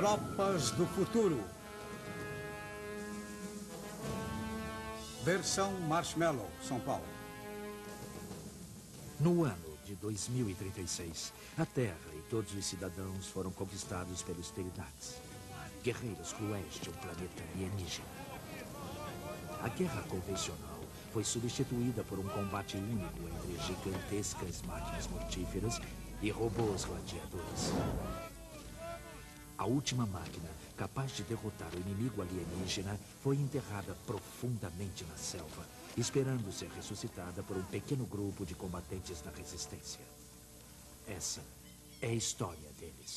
Tropas do Futuro. Versão Marshmallow, São Paulo. No ano de 2036, a Terra e todos os cidadãos foram conquistados pelos Teridates, guerreiros cruéis de um planeta alienígena. A guerra convencional foi substituída por um combate único entre gigantescas máquinas mortíferas e robôs gladiadores. A última máquina, capaz de derrotar o inimigo alienígena, foi enterrada profundamente na selva, esperando ser ressuscitada por um pequeno grupo de combatentes da resistência. Essa é a história deles.